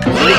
Yeah.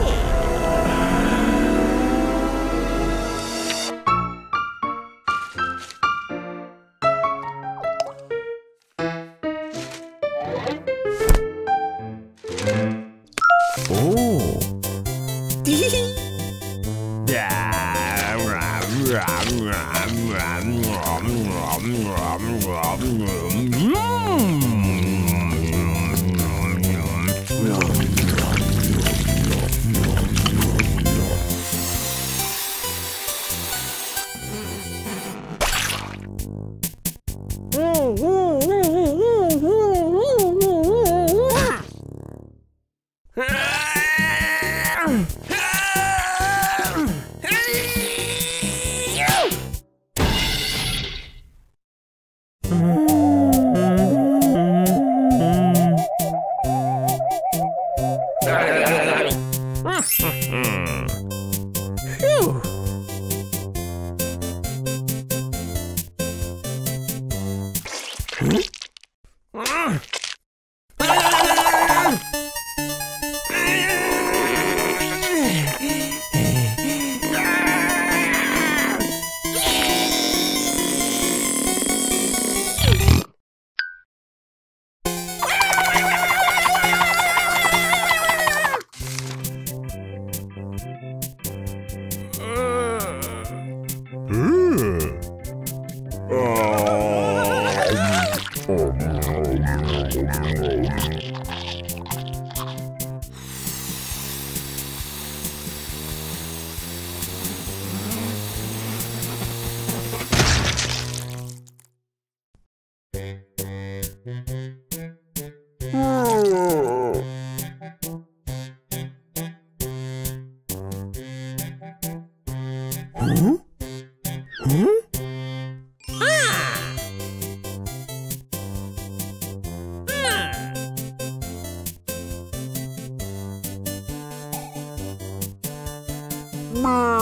Mom.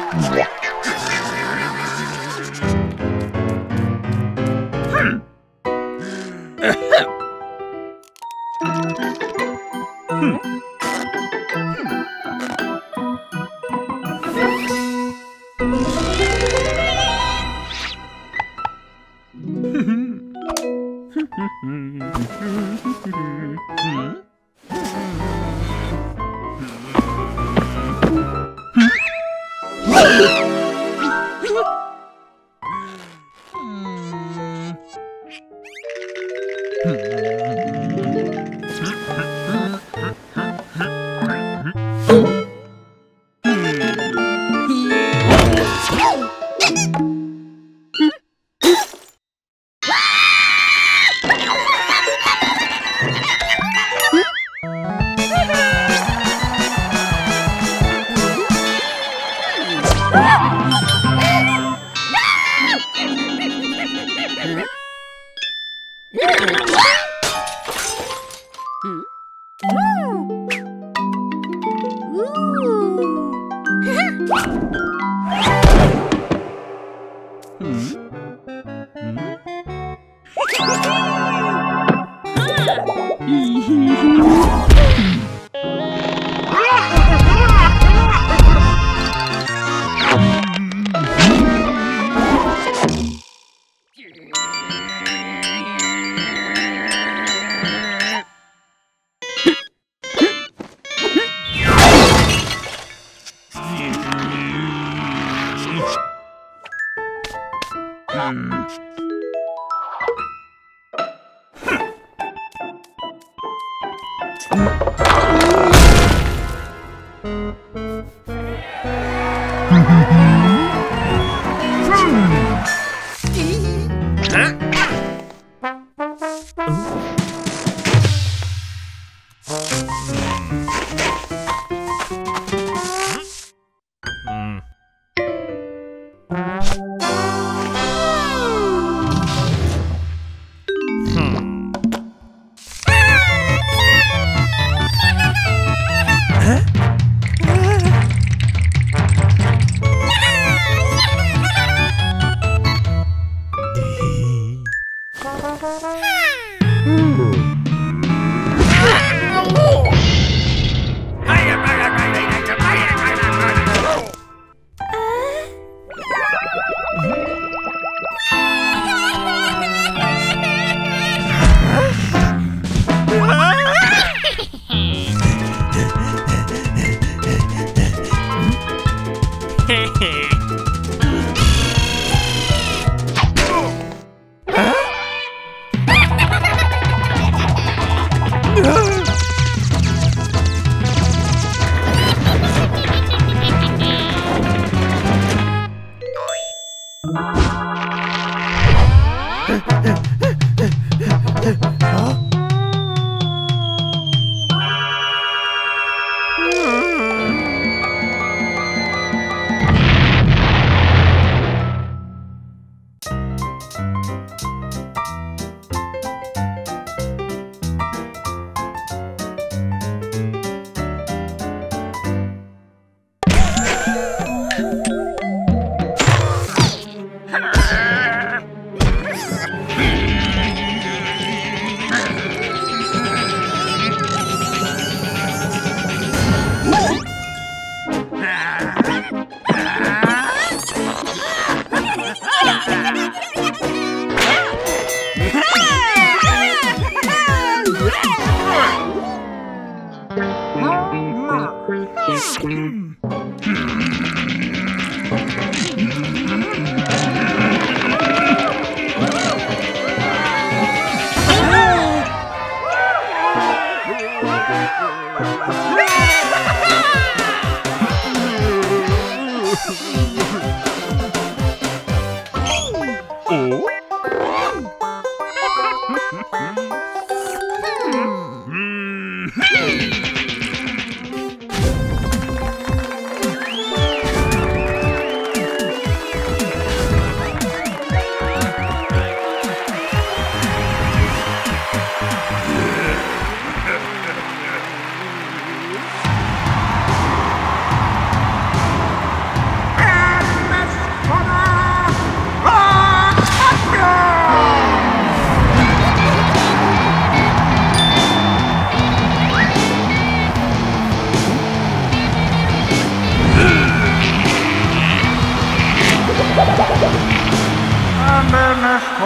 Hmm.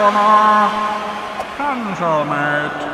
Corner, Pencilmate.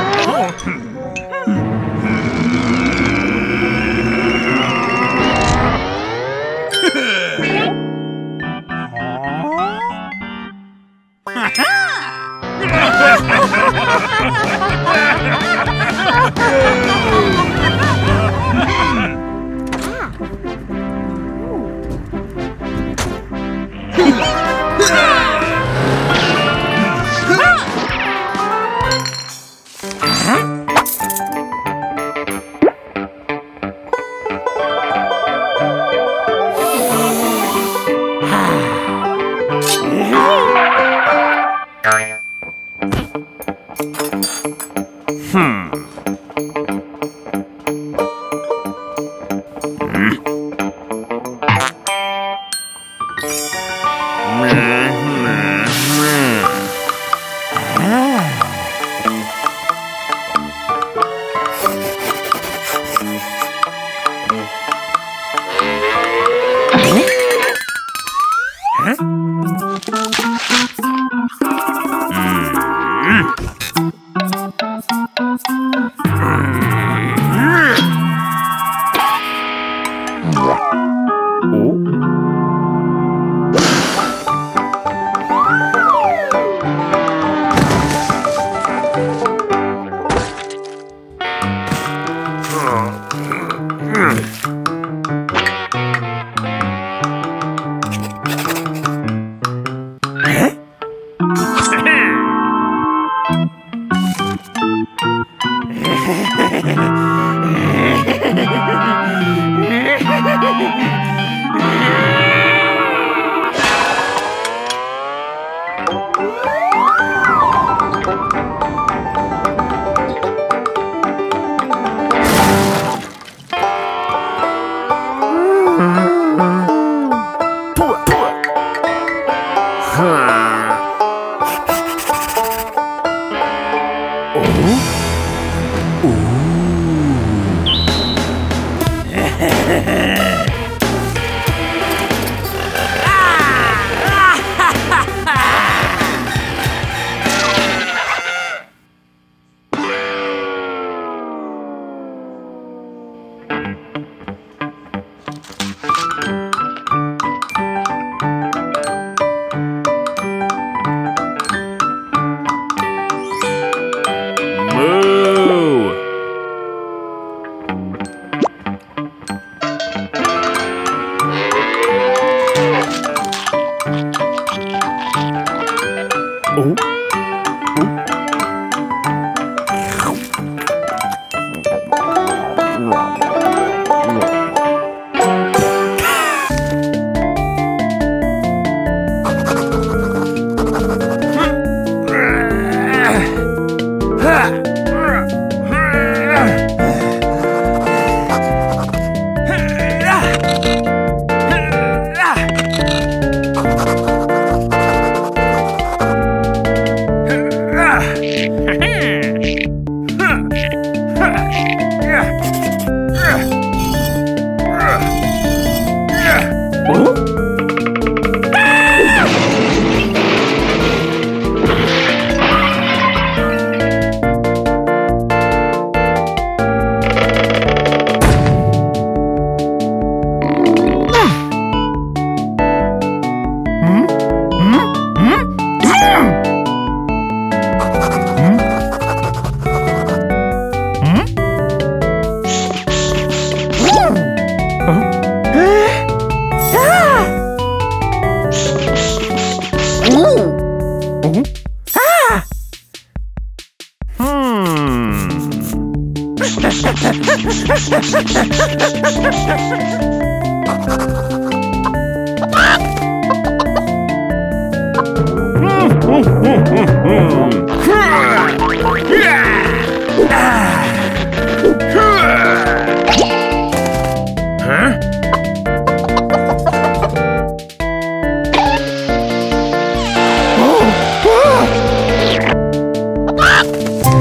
ou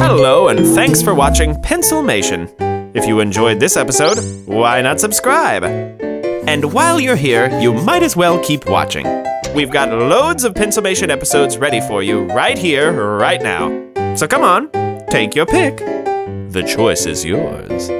Hello, and thanks for watching Pencilmation. If you enjoyed this episode, why not subscribe? And while you're here, you might as well keep watching. We've got loads of Pencilmation episodes ready for you right here, right now. So come on, take your pick. The choice is yours.